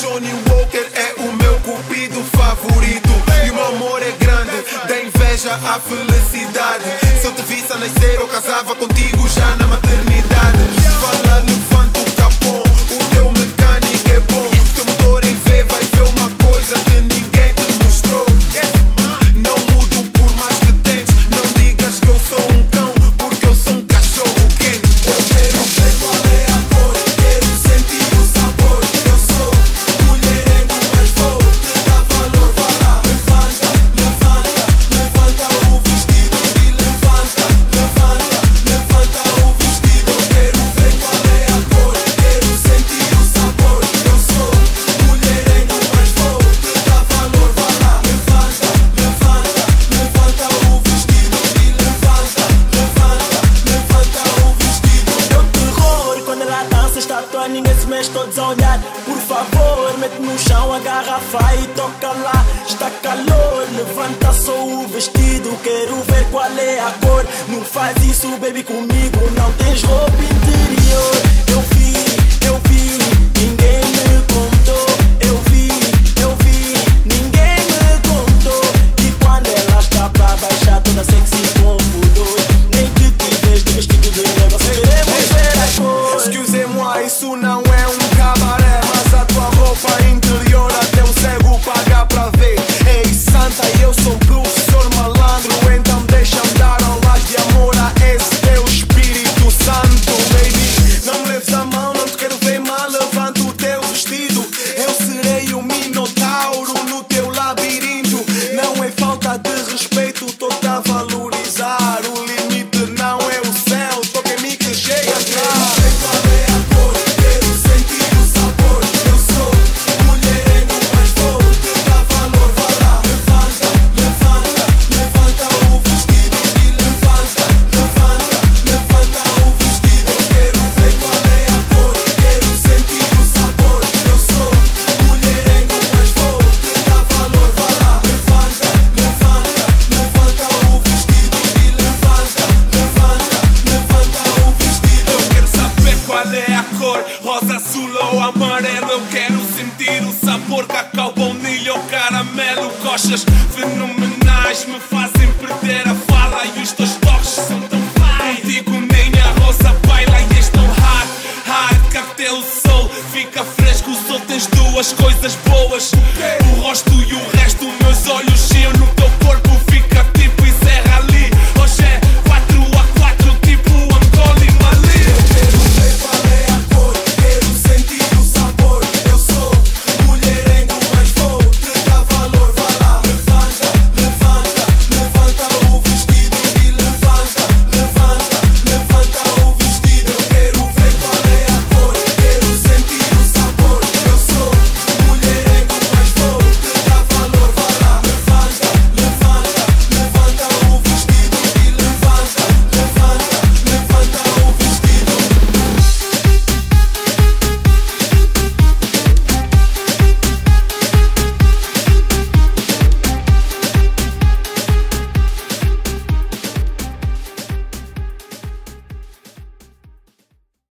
Johnny Walker é o meu cupido favorito. E o meu amor é grande, da inveja à felicidade. Se eu te visse a nascer eu casava contigo. essa estátua ninguém se mexe, todos a olhar. Por favor, mete no chão a garrafa e toca lá. Está calor, levanta só o vestido Quero ver qual é a cor. Não faz isso, baby, comigo Não tens roupa interior. Rosa, azul ou amarelo, eu quero sentir o sabor cacau, baunilha ou caramelo. Coxas fenomenais me fazem perder a fala e os teus toques são tão fine. Contigo nem a rosa baila e és tão hard, hard cartel sol fica fresco. Só tens duas coisas boas. Okay.